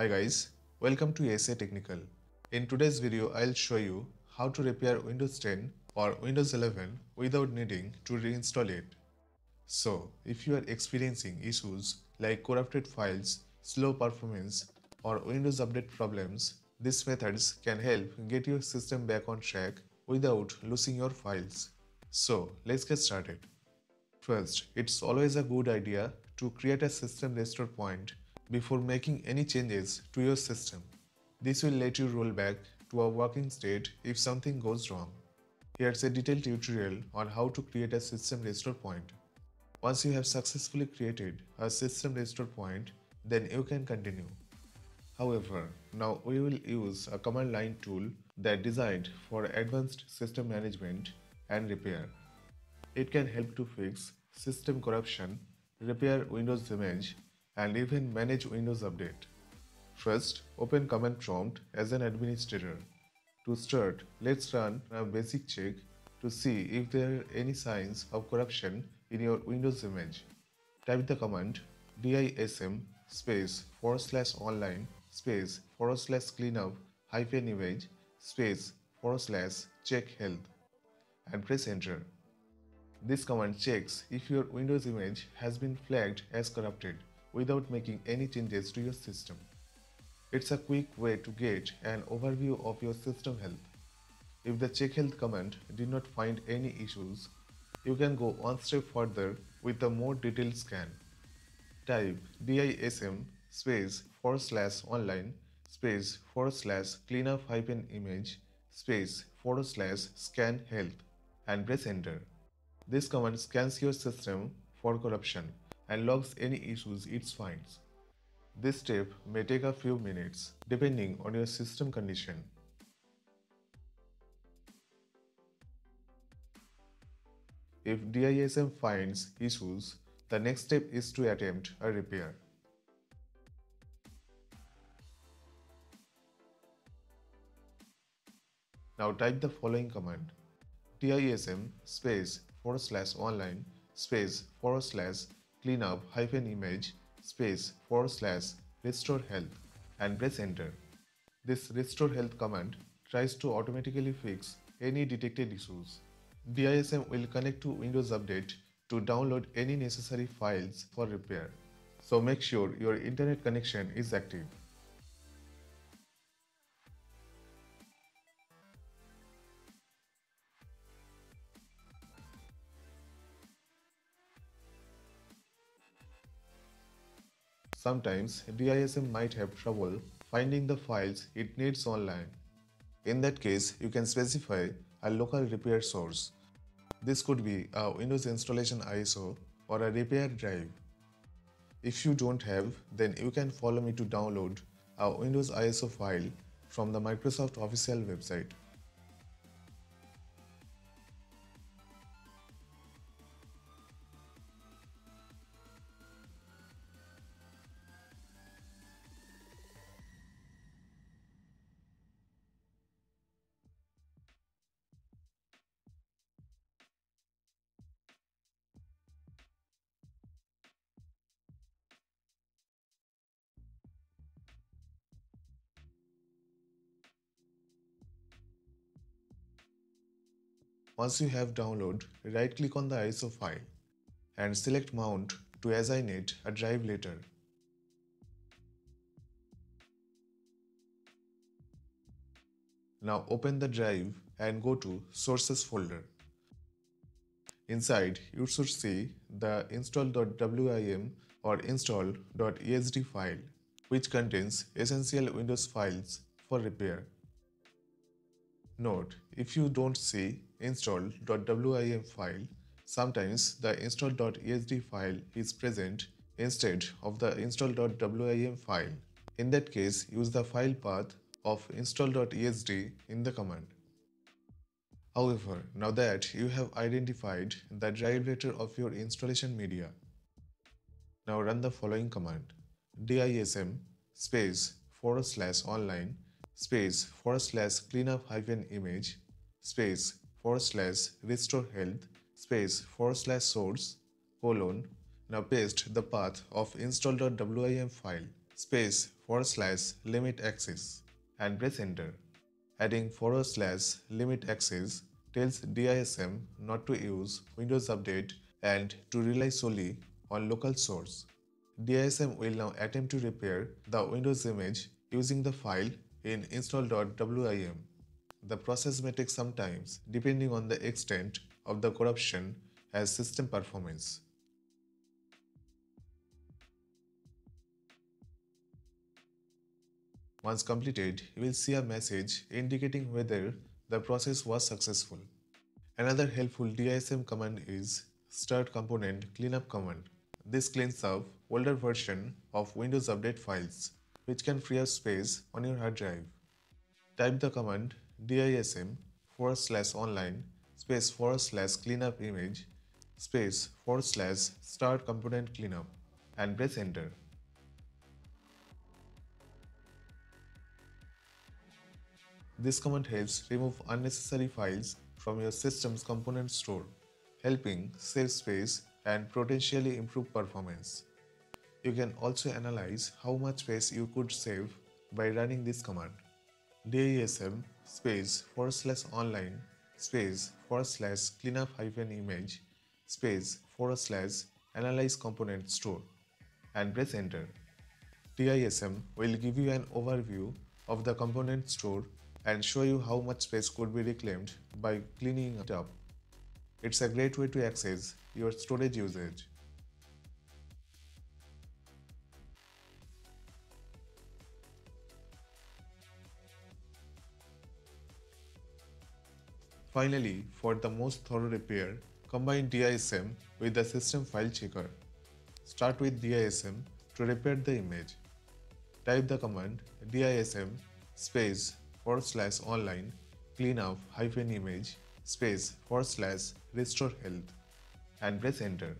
Hi guys, welcome to ASA Technical. In today's video, I'll show you how to repair Windows 10 or Windows 11 without needing to reinstall it. So, if you are experiencing issues like corrupted files, slow performance, or Windows update problems, these methods can help get your system back on track without losing your files. So, let's get started. First, it's always a good idea to create a system restore point before making any changes to your system. This will let you roll back to a working state if something goes wrong. Here's a detailed tutorial on how to create a system restore point. Once you have successfully created a system restore point, then you can continue. However, now we will use a command line tool that designed for advanced system management and repair. It can help to fix system corruption, repair Windows image, and even manage Windows Update. First, open command prompt as an administrator. To start, let's run a basic check to see if there are any signs of corruption in your Windows image. Type the command dism space forward slash online space forward slash cleanup hyphen image space forward slash check health and press enter. This command checks if your Windows image has been flagged as corrupted without making any changes to your system. It's a quick way to get an overview of your system health. If the check health command did not find any issues, you can go one step further with a more detailed scan. Type dism space forward slash online space forward slash cleanup hyphen image space forward slash scan health and press enter. This command scans your system for corruption and logs any issues it finds. This step may take a few minutes depending on your system condition. If DISM finds issues, the next step is to attempt a repair. Now type the following command dism space forward slash online space forward slash cleanup hyphen image space forward slash restore health and press enter. This restore health command tries to automatically fix any detected issues. DISM will connect to Windows Update to download any necessary files for repair. So make sure your internet connection is active. Sometimes DISM might have trouble finding the files it needs online. In that case, you can specify a local repair source. This could be a Windows installation ISO or a repair drive. If you don't have, then you can follow me to download a Windows ISO file from the Microsoft official website. Once you have download, right click on the ISO file and select mount to assign it a drive letter. Now open the drive and go to sources folder. Inside, you should see the install.wim or install.esd file, which contains essential Windows files for repair. Note, if you don't see install.wim file, sometimes the install.esd file is present instead of the install.wim file. In that case, use the file path of install.esd in the command. However, now that you have identified the drive letter of your installation media, now run the following command dism space forward slash online space forward slash cleanup hyphen image space forward slash restore health space forward slash source colon now paste the path of install.wim file space forward slash limit access and press enter. Adding forward slash limit access tells DISM not to use Windows Update and to rely solely on local source. DISM will now attempt to repair the Windows image using the file in install.wim. The process may take some time depending on the extent of the corruption as system performance. Once completed, you will see a message indicating whether the process was successful. Another helpful DISM command is start component cleanup command. This cleans up older version of Windows Update files, which can free up space on your hard drive. Type the command dism forward slash online space forward slash cleanup image space forward slash start component cleanup and press enter. This command helps remove unnecessary files from your system's component store, helping save space and potentially improve performance. You can also analyze how much space you could save by running this command. dism space forward slash online space forward slash cleanup hyphen image space forward slash analyze component store and press enter. DISM will give you an overview of the component store and show you how much space could be reclaimed by cleaning it up. It's a great way to access your storage usage. Finally, for the most thorough repair, combine DISM with the system file checker. Start with DISM to repair the image. Type the command dism space forward slash online cleanup hyphen image space forward slash restore health and press enter.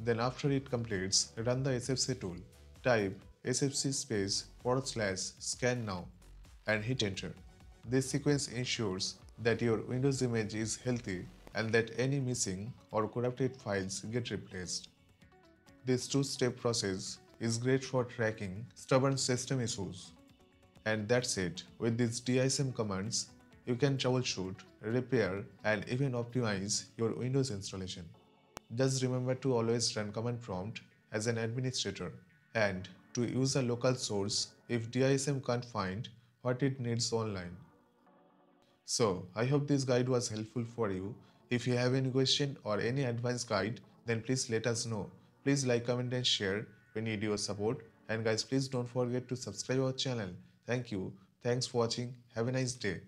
Then after it completes, run the SFC tool. Type SFC space forward slash scan now and hit enter. This sequence ensures that your Windows image is healthy and that any missing or corrupted files get replaced. This two-step process is great for tracking stubborn system issues. And that's it. With these DISM commands, you can troubleshoot, repair, and even optimize your Windows installation. Just remember to always run command prompt as an administrator and to use a local source if DISM can't find what it needs online. So, I hope this guide was helpful for you. If you have any question or any advanced guide, then please let us know. Please like, comment and share. We need your support. And guys, please don't forget to subscribe our channel. Thank you. Thanks for watching. Have a nice day.